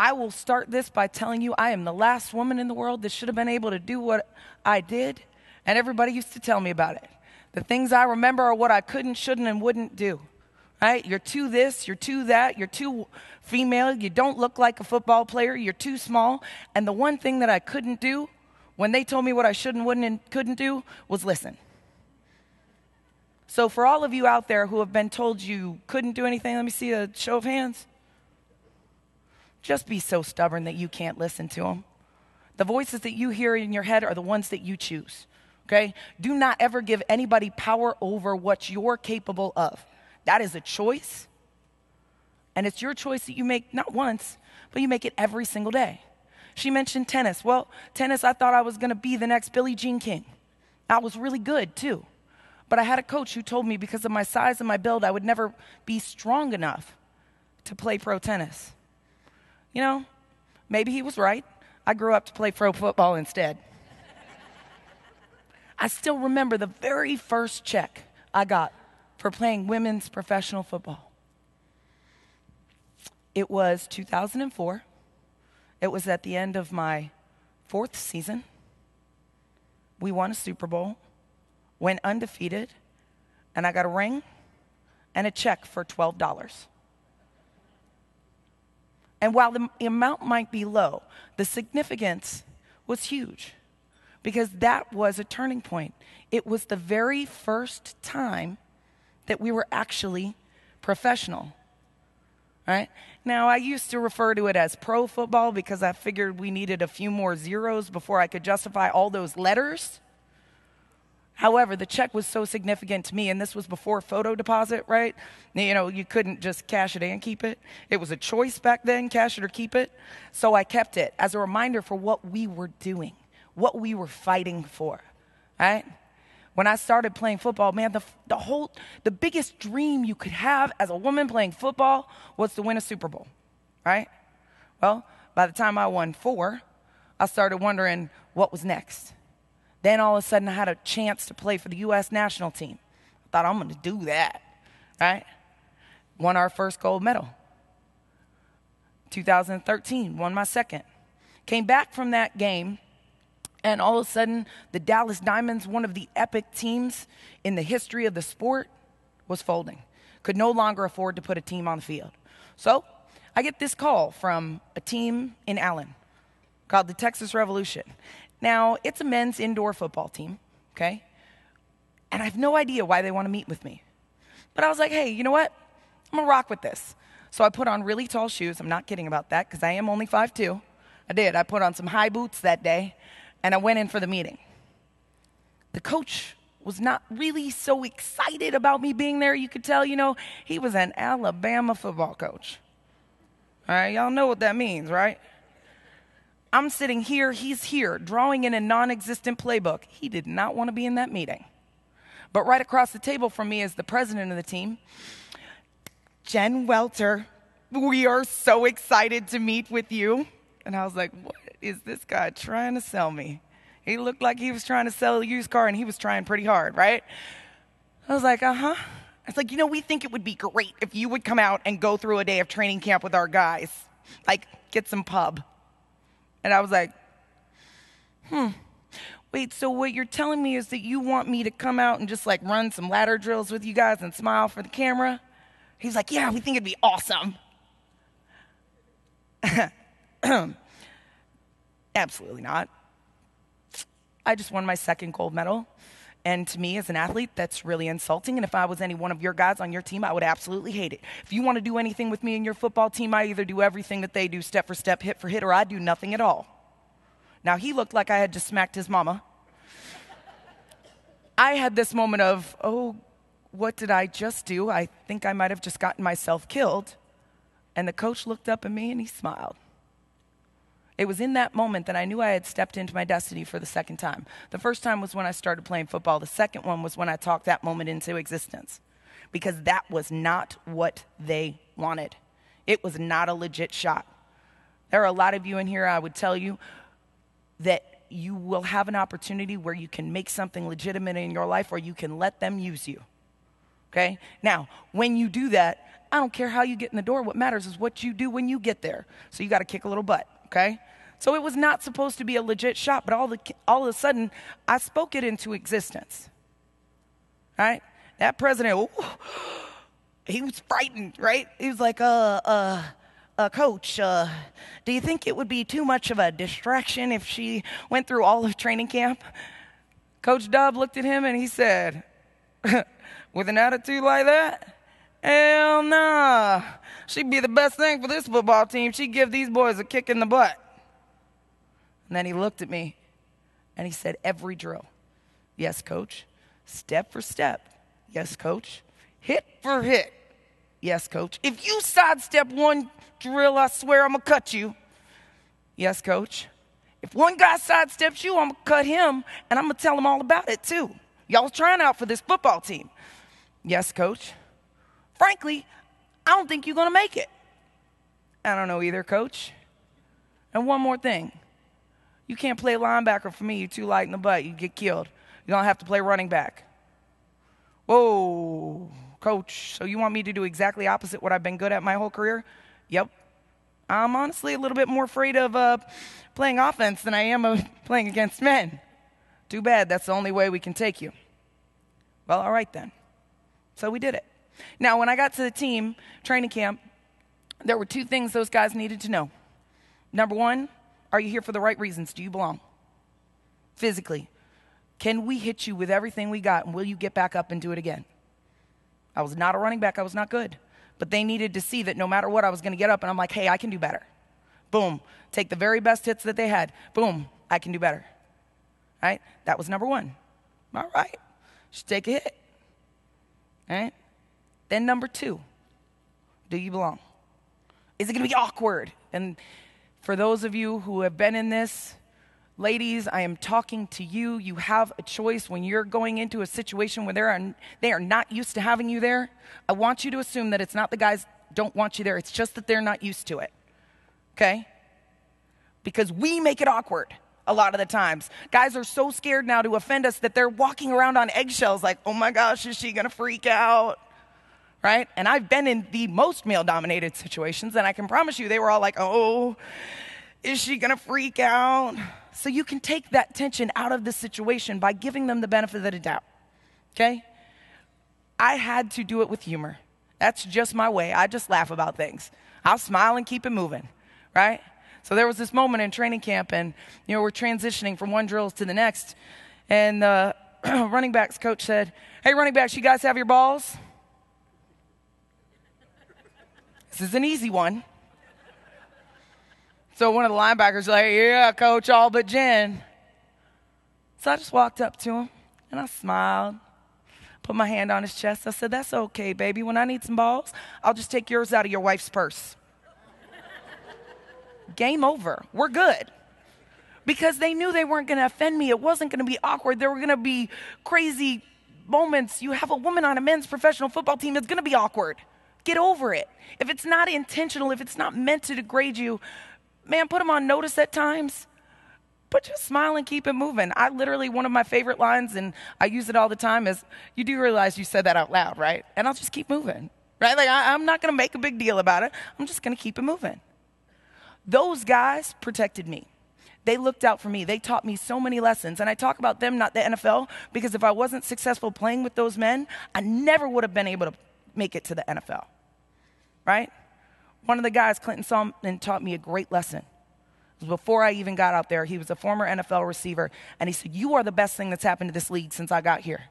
I will start this by telling you I am the last woman in the world that should have been able to do what I did. And everybody used to tell me about it. The things I remember are what I couldn't, shouldn't, and wouldn't do. Right? You're too this, you're too that, you're too female, you don't look like a football player, you're too small. And the one thing that I couldn't do when they told me what I should and wouldn't and couldn't do was listen. So, for all of you out there who have been told you couldn't do anything, let me see a show of hands. Just be so stubborn that you can't listen to them. The voices that you hear in your head are the ones that you choose. Okay? Do not ever give anybody power over what you're capable of. That is a choice. And it's your choice that you make not once, but you make it every single day. She mentioned tennis. Well, tennis, I thought I was going to be the next Billie Jean King. I was really good too. But I had a coach who told me because of my size and my build, I would never be strong enough to play pro tennis. You know, maybe he was right. I grew up to play pro football instead. I still remember the very first check I got for playing women's professional football. It was 2004. It was at the end of my fourth season. We won a Super Bowl, went undefeated, and I got a ring and a check for $12. And while the amount might be low, the significance was huge because that was a turning point. It was the very first time that we were actually professional. Right? Now, I used to refer to it as pro football because I figured we needed a few more zeros before I could justify all those letters. However, the check was so significant to me, and this was before photo deposit, right? You know, you couldn't just cash it and keep it. It was a choice back then, cash it or keep it. So I kept it as a reminder for what we were doing, what we were fighting for, right? When I started playing football, man, the, the whole, the biggest dream you could have as a woman playing football was to win a Super Bowl, right? Well, by the time I won four, I started wondering what was next then all of a sudden, I had a chance to play for the U.S. national team. I thought, I'm going to do that, right? Won our first gold medal. 2013, won my second. Came back from that game, and all of a sudden, the Dallas Diamonds, one of the epic teams in the history of the sport, was folding. Could no longer afford to put a team on the field. So I get this call from a team in Allen called the Texas Revolution. Now, it's a men's indoor football team, okay? And I have no idea why they want to meet with me. But I was like, hey, you know what? I'm gonna rock with this. So I put on really tall shoes. I'm not kidding about that because I am only 5'2. I did. I put on some high boots that day and I went in for the meeting. The coach was not really so excited about me being there. You could tell, you know, he was an Alabama football coach. All right, y'all know what that means, right? I'm sitting here, he's here, drawing in a non existent playbook. He did not want to be in that meeting. But right across the table from me is the president of the team, Jen Welter. We are so excited to meet with you. And I was like, what is this guy trying to sell me? He looked like he was trying to sell a used car and he was trying pretty hard, right? I was like, uh huh. It's like, you know, we think it would be great if you would come out and go through a day of training camp with our guys. Like, get some pub. And I was like, hmm. Wait, so what you're telling me is that you want me to come out and just like run some ladder drills with you guys and smile for the camera? He's like, yeah, we think it'd be awesome. Absolutely not. I just won my second gold medal. And to me, as an athlete, that's really insulting. And if I was any one of your guys on your team, I would absolutely hate it. If you want to do anything with me and your football team, I either do everything that they do, step for step, hit for hit, or I do nothing at all. Now, he looked like I had just smacked his mama. I had this moment of, oh, what did I just do? I think I might have just gotten myself killed. And the coach looked up at me and he smiled. It was in that moment that I knew I had stepped into my destiny for the second time. The first time was when I started playing football, the second one was when I talked that moment into existence because that was not what they wanted. It was not a legit shot. There are a lot of you in here, I would tell you, that you will have an opportunity where you can make something legitimate in your life or you can let them use you. Okay? Now, when you do that, I don't care how you get in the door. What matters is what you do when you get there. So you got to kick a little butt. Okay? So it was not supposed to be a legit shot, but all, the, all of a sudden, I spoke it into existence. Right? That president, ooh, he was frightened, right? He was like, uh, uh, uh, coach, uh, do you think it would be too much of a distraction if she went through all of training camp? Coach Dub looked at him and he said, with an attitude like that? Hell nah. She'd be the best thing for this football team. She'd give these boys a kick in the butt. And then he looked at me and he said, Every drill. Yes, coach. Step for step. Yes, coach. Hit for hit. Yes, coach. If you sidestep one drill, I swear I'm going to cut you. Yes, coach. If one guy sidesteps you, I'm going to cut him and I'm going to tell him all about it too. Y'all trying out for this football team. Yes, coach. Frankly, I don't think you're going to make it. I don't know either, coach. And one more thing you can't play linebacker for me. You're too light in the butt. You get killed. You're going to have to play running back. Whoa, coach. So you want me to do exactly opposite what I've been good at my whole career? Yep. I'm honestly a little bit more afraid of uh, playing offense than I am of playing against men. Too bad. That's the only way we can take you. Well, all right then. So we did it. Now, when I got to the team training camp, there were two things those guys needed to know. Number one, are you here for the right reasons? Do you belong? Physically. Can we hit you with everything we got and will you get back up and do it again? I was not a running back, I was not good. But they needed to see that no matter what, I was going to get up and I'm like, hey, I can do better. Boom. Take the very best hits that they had. Boom. I can do better. Right? That was number one. All right. Just take a hit. Right? Then number two, do you belong? Is it going to be awkward? And for those of you who have been in this, ladies, I am talking to you. You have a choice when you're going into a situation where they are, they are not used to having you there. I want you to assume that it's not the guys don't want you there, it's just that they're not used to it. Okay? Because we make it awkward a lot of the times. Guys are so scared now to offend us that they're walking around on eggshells like, oh my gosh, is she gonna freak out? Right? And I've been in the most male dominated situations, and I can promise you they were all like, oh, is she gonna freak out? So you can take that tension out of the situation by giving them the benefit of the doubt, okay? I had to do it with humor. That's just my way. I just laugh about things. I'll smile and keep it moving, right? So there was this moment in training camp, and you know we're transitioning from one drills to the next, and uh, the running backs coach said, "Hey, running backs, you guys have your balls?" This is an easy one. So one of the linebackers like, yeah, coach, all but Jen. So I just walked up to him and I smiled, put my hand on his chest. I said, that's okay, baby. When I need some balls, I'll just take yours out of your wife's purse. Game over. We're good. Because they knew they weren't going to offend me. It wasn't going to be awkward. There were going to be crazy moments. You have a woman on a men's professional football team, it's going to be awkward. Get over it. If it's not intentional, if it's not meant to degrade you, man, put them on notice at times. But just smile and keep it moving. I literally, one of my favorite lines, and I use it all the time, is you do realize you said that out loud, right? And I'll just keep moving, right? Like, I, I'm not to make a big deal about it. I'm just to keep it moving. Those guys protected me. They looked out for me. They taught me so many lessons. And I talk about them, not the NFL, because if I wasn't successful playing with those men, I never would have been able to make it to the NFL, right? One of the guys, Clinton and taught me a great lesson. Before I even got out there, he was a former NFL receiver, and he said, You are the best thing that's happened to this league since I got here.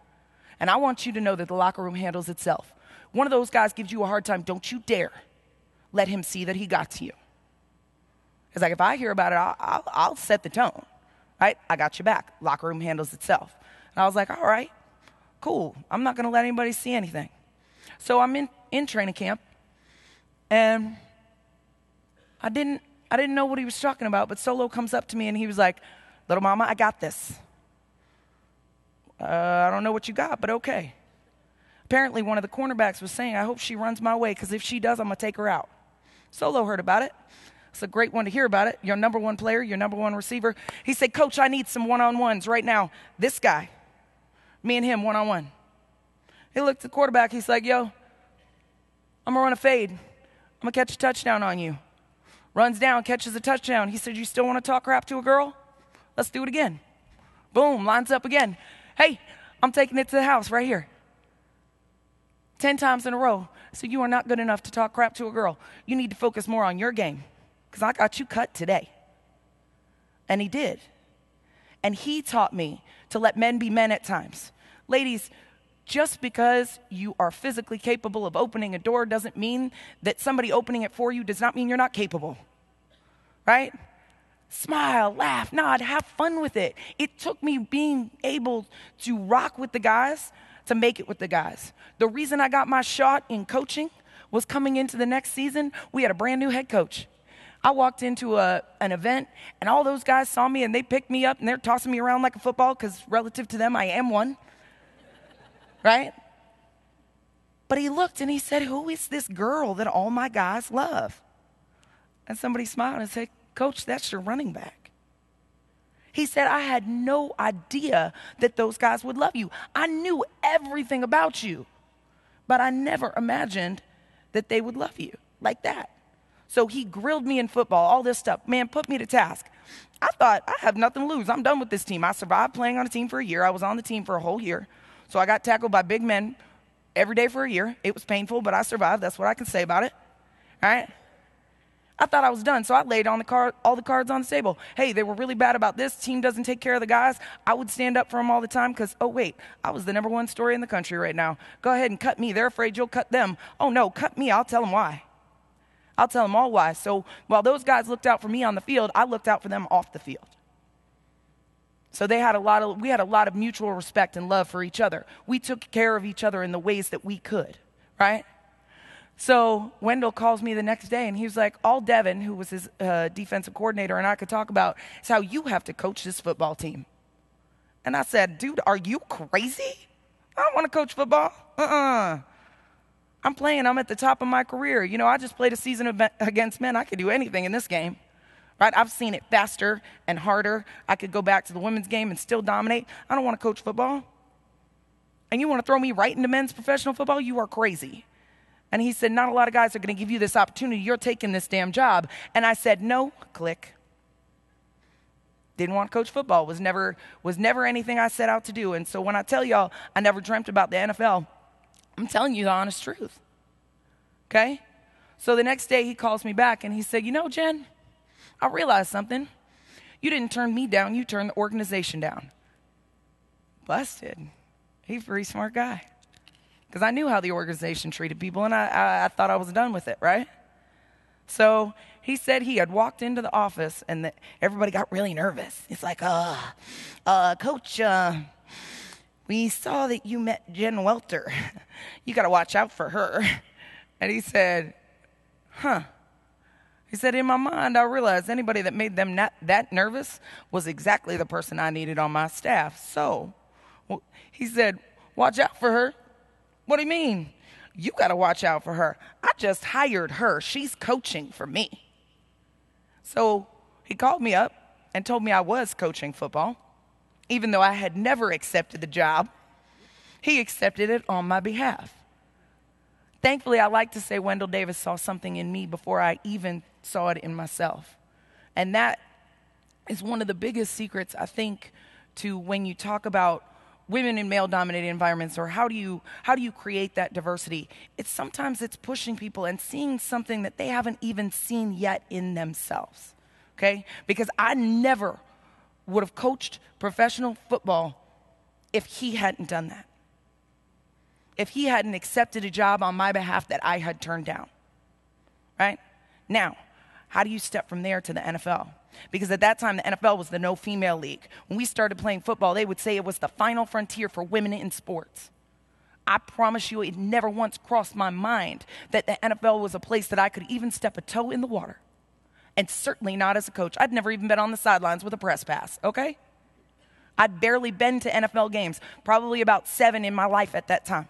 And I want you to know that the locker room handles itself. One of those guys gives you a hard time, don't you dare let him see that he got to you. It's like, if I hear about it, I'll, I'll, I'll set the tone, right? I got you back. Locker room handles itself. And I was like, All right, cool. I'm not going to let anybody see anything. So I'm in, in training camp, and I didn't, I didn't know what he was talking about, but Solo comes up to me and he was like, Little mama, I got this. Uh, I don't know what you got, but okay. Apparently, one of the cornerbacks was saying, I hope she runs my way, because if she does, I'm to take her out. Solo heard about it. It's a great one to hear about it. Your number one player, your number one receiver. He said, Coach, I need some one on ones right now. This guy, me and him one on one. He looked at the quarterback. He's like, yo, I'm going to run a fade. I'm going to catch a touchdown on you. Runs down, catches a touchdown. He said, You still want to talk crap to a girl? Let's do it again. Boom, lines up again. Hey, I'm taking it to the house right here. 10 times in a row. So you are not good enough to talk crap to a girl. You need to focus more on your game because I got you cut today. And he did. And he taught me to let men be men at times. Ladies, just because you are physically capable of opening a door doesn't mean that somebody opening it for you does not mean you're not capable. Right? Smile, laugh, nod, have fun with it. It took me being able to rock with the guys to make it with the guys. The reason I got my shot in coaching was coming into the next season, we had a brand new head coach. I walked into a, an event and all those guys saw me and they picked me up and they're tossing me around like a football because relative to them, I am one. Right? But he looked and he said, Who is this girl that all my guys love? And somebody smiled and said, Coach, that's your running back. He said, I had no idea that those guys would love you. I knew everything about you, but I never imagined that they would love you like that. So he grilled me in football, all this stuff. Man, put me to task. I thought, I have nothing to lose. I'm done with this team. I survived playing on a team for a year. I was on the team for a whole year. So I got tackled by big men every day for a year. It was painful, but I survived. That's what I can say about it. All right? I thought I was done, so I laid on the card, all the cards on the table. Hey, they were really bad about this. Team doesn't take care of the guys. I would stand up for them all the time because, oh, wait, I was the number one story in the country right now. Go ahead and cut me. They're afraid you'll cut them. Oh, no, cut me. I'll tell them why. I'll tell them all why. So while those guys looked out for me on the field, I looked out for them off the field. So they had a lot of, we had a lot of mutual respect and love for each other. We took care of each other in the ways that we could, right? So Wendell calls me the next day and he was like, All Devin, who was his uh, defensive coordinator, and I could talk about is how you have to coach this football team. And I said, Dude, are you crazy? I don't want to coach football. Uh uh-uh. uh. I'm playing, I'm at the top of my career. You know, I just played a season against men. I could do anything in this game. Right? I've seen it faster and harder. I could go back to the women's game and still dominate. I don't want to coach football. And you want to throw me right into men's professional football? You are crazy. And he said, Not a lot of guys are going to give you this opportunity. You're taking this damn job. And I said, No, click. Didn't want to coach football. Was never, was never anything I set out to do. And so when I tell y'all I never dreamt about the NFL, I'm telling you the honest truth. Okay? So the next day he calls me back and he said, You know, Jen, I realized something. You didn't turn me down, you turned the organization down. Busted. He's a pretty smart guy because I knew how the organization treated people and I, I, I, thought I was done with it, right? So he said he had walked into the office and that everybody got really nervous. It's like, uh, uh, coach, uh, we saw that you met Jen Welter. you got to watch out for her. And he said, huh. He said, in my mind, I realized anybody that made them not that nervous was exactly the person I needed on my staff. So well, he said, watch out for her. What do you mean? You got to watch out for her. I just hired her. She's coaching for me. So he called me up and told me I was coaching football, even though I had never accepted the job. He accepted it on my behalf. Thankfully, I like to say Wendell Davis saw something in me before I even saw it in myself. And that is one of the biggest secrets, I think, to when you talk about women in male dominated environments or how do you how do you create that diversity? It's sometimes it's pushing people and seeing something that they haven't even seen yet in themselves okay? Because i never would have coached professional football if he hadn't done that. If he hadn't accepted a job on my behalf that i had turned down right? Now how do you step from there to the nfl because at that time, the NFL was the no female league. When we started playing football, they would say it was the final frontier for women in sports. I promise you, it never once crossed my mind that the NFL was a place that I could even step a toe in the water. And certainly not as a coach. I'd never even been on the sidelines with a press pass, okay? I'd barely been to NFL games, probably about seven in my life at that time.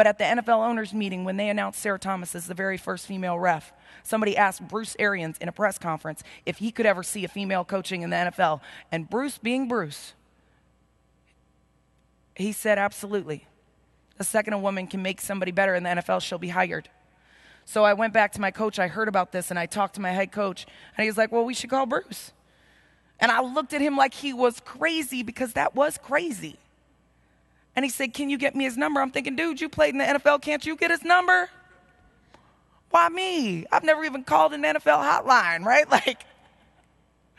But at the NFL owners meeting, when they announced Sarah Thomas as the very first female ref, somebody asked Bruce Arians in a press conference if he could ever see a female coaching in the NFL. And Bruce, being Bruce, he said, absolutely. The second a woman can make somebody better in the NFL, she'll be hired. So I went back to my coach. I heard about this and I talked to my head coach. And he was like, Well, we should call Bruce. And I looked at him like he was crazy because that was crazy. And he said, Can you get me his number? I'm thinking, Dude, you played in the NFL. Can't you get his number? Why me? I've never even called an NFL hotline, right? Like,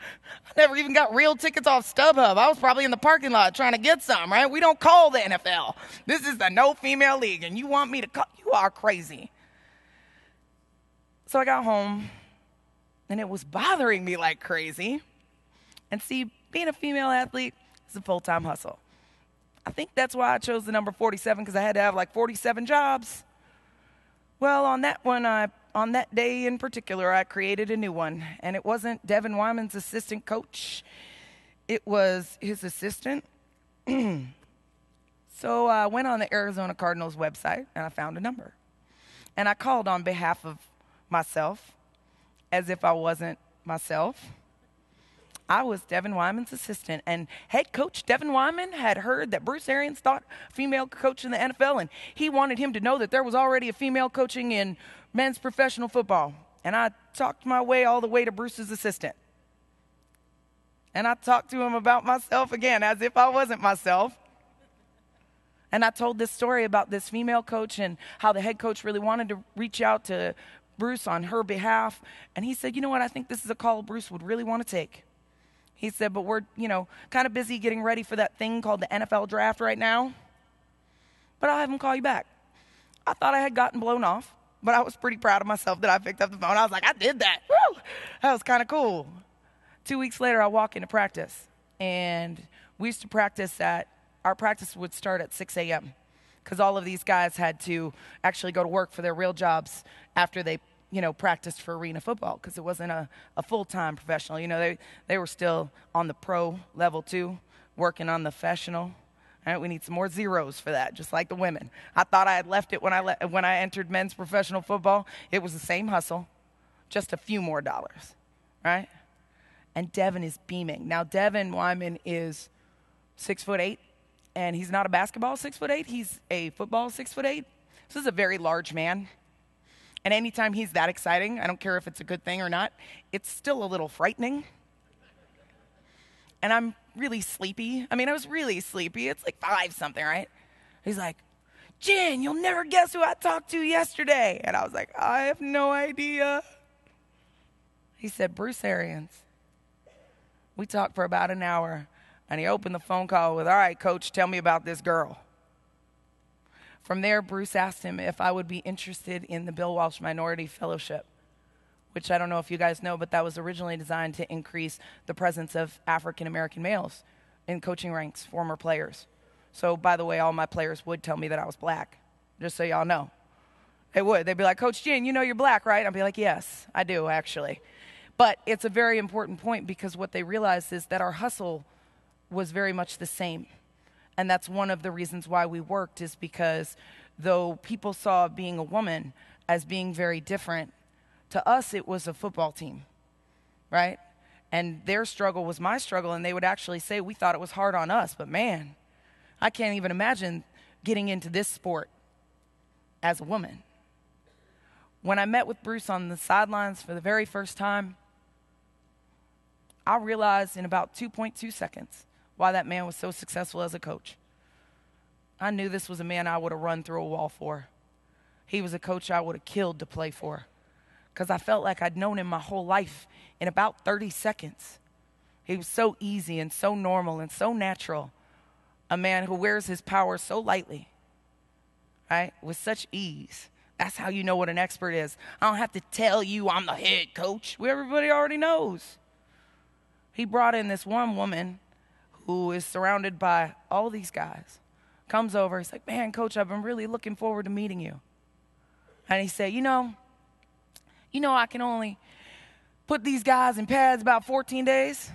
I never even got real tickets off StubHub. I was probably in the parking lot trying to get some, right? We don't call the NFL. This is the no female league, and you want me to call? You are crazy. So I got home, and it was bothering me like crazy. And see, being a female athlete is a full time hustle. I think that's why I chose the number 47 because I had to have like 47 jobs. Well, on that one, I on that day in particular, I created a new one, and it wasn't Devin Wyman's assistant coach, it was his assistant. so I went on the Arizona Cardinals website and I found a number. And I called on behalf of myself as if I wasn't myself. I was Devin Wyman's assistant, and head coach Devin Wyman had heard that Bruce Arians thought female coach in the NFL, and he wanted him to know that there was already a female coaching in men's professional football. And I talked my way all the way to Bruce's assistant. And I talked to him about myself again, as if I wasn't myself. And I told this story about this female coach and how the head coach really wanted to reach out to Bruce on her behalf. And he said, You know what? I think this is a call Bruce would really want to take. He said, But we're, you know, kind of busy getting ready for that thing called the NFL draft right now. But I'll have him call you back. I thought I had gotten blown off. But I was pretty proud of myself that I picked up the phone. I was like, I did that. Woo! That was kind of cool. Two weeks later, I walk into practice, and we used to practice at, our practice would start at 6 a.m. because all of these guys had to actually go to work for their real jobs after they, you know, practiced for arena football because it wasn't a, a full time professional. You know, they, they were still on the pro level too, working on the professional Right, we need some more zeros for that, just like the women. I thought I had left it when I, le- when I entered men's professional football. It was the same hustle, just a few more dollars, right? And Devin is beaming. Now, Devin Wyman is six foot eight, and he's not a basketball six foot eight. He's a football six foot eight. This is a very large man. And anytime he's that exciting, I don't care if it's a good thing or not, it's still a little frightening. And I'm really sleepy. I mean, I was really sleepy. It's like five something, right? He's like, Jen, you'll never guess who I talked to yesterday. And I was like, I have no idea. He said, Bruce Arians. We talked for about an hour, and he opened the phone call with, All right, coach, tell me about this girl. From there, Bruce asked him if I would be interested in the Bill Walsh Minority Fellowship which I don't know if you guys know, but that was originally designed to increase the presence of African American males in coaching ranks, former players. So, by the way, all my players would tell me that I was black, just so y'all know. They would. They'd be like, Coach Jen, you know you're black, right? I'd be like, Yes, I do, actually. But it's a very important point because what they realized is that our hustle was very much the same. And that's one of the reasons why we worked, is because though people saw being a woman as being very different, to us, it was a football team, right? And their struggle was my struggle, and they would actually say we thought it was hard on us, but man, I can't even imagine getting into this sport as a woman. When I met with Bruce on the sidelines for the very first time, I realized in about 2.2 seconds why that man was so successful as a coach. I knew this was a man I would have run through a wall for. He was a coach I would have killed to play for because I felt like I'd known him my whole life in about 30 seconds. He was so easy and so normal and so natural. A man who wears his power so lightly, right? With such ease. That's how you know what an expert is. I don't have to tell you I'm the head coach. Everybody already knows. He brought in this one woman who is surrounded by all these guys. Comes over, he's like, Man, coach, I've been really looking forward to meeting you. And he said, You know, you know, I can only put these guys in pads about 14 days.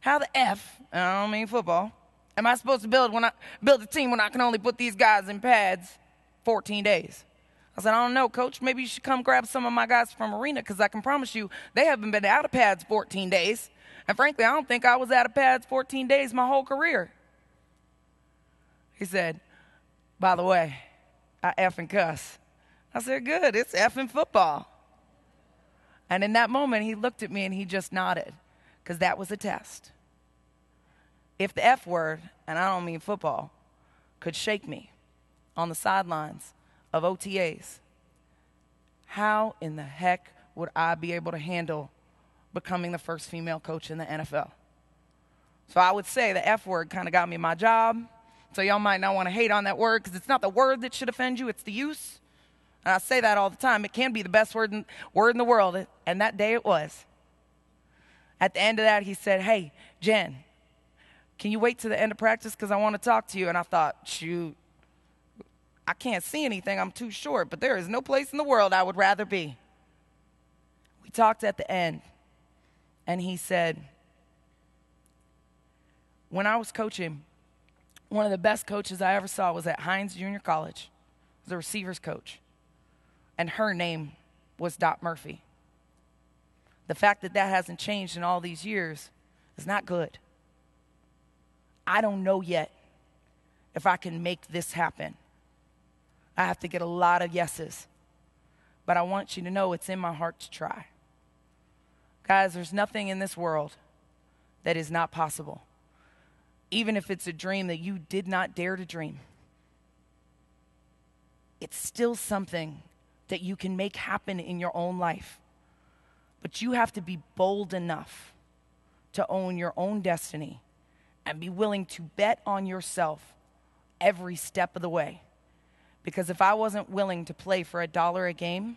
How the F, I don't mean football, am I supposed to build when I build a team when I can only put these guys in pads 14 days? I said, I don't know, coach. Maybe you should come grab some of my guys from Arena because I can promise you they haven't been out of pads 14 days. And frankly, I don't think I was out of pads 14 days my whole career. He said, By the way, I and cuss. I said, Good, it's effing football. And in that moment, he looked at me and he just nodded because that was a test. If the F word, and I don't mean football, could shake me on the sidelines of OTAs, how in the heck would I be able to handle becoming the first female coach in the NFL? So I would say the F word kind of got me my job. So y'all might not want to hate on that word because it's not the word that should offend you, it's the use. And I say that all the time. It can be the best word in, word in the world, and that day it was. At the end of that, he said, Hey, Jen, can you wait to the end of practice because I want to talk to you? And I thought, Shoot, I can't see anything. I'm too short, but there is no place in the world I would rather be. We talked at the end, and he said, When I was coaching, one of the best coaches I ever saw was at Hinds Junior College, the receivers coach and her name was Dot Murphy. The fact that that hasn't changed in all these years is not good. I don't know yet if I can make this happen. I have to get a lot of yeses. But I want you to know it's in my heart to try. Guys, there's nothing in this world that is not possible. Even if it's a dream that you did not dare to dream, it's still something that you can make happen in your own life. But you have to be bold enough to own your own destiny and be willing to bet on yourself every step of the way. Because if I wasn't willing to play for a dollar a game,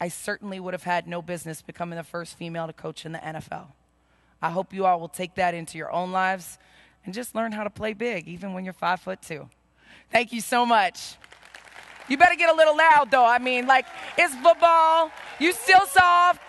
I certainly would have had no business becoming the first female to coach in the NFL. I hope you all will take that into your own lives and just learn how to play big, even when you're five foot two. Thank you so much. You better get a little loud, though. I mean, like, it's football. You still soft.